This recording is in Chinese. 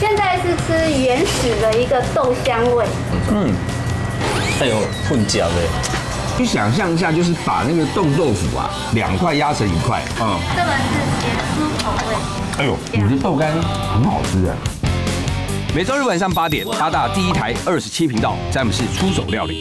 现在是吃原始的一个豆香味。嗯，哎呦，混夹的，你想象一下，就是把那个冻豆腐啊，两块压成一块，嗯，这个是咸酥口味。哎呦，你的豆干很好吃啊。每周日晚上八点，八大第一台二十七频道，詹姆士出手料理。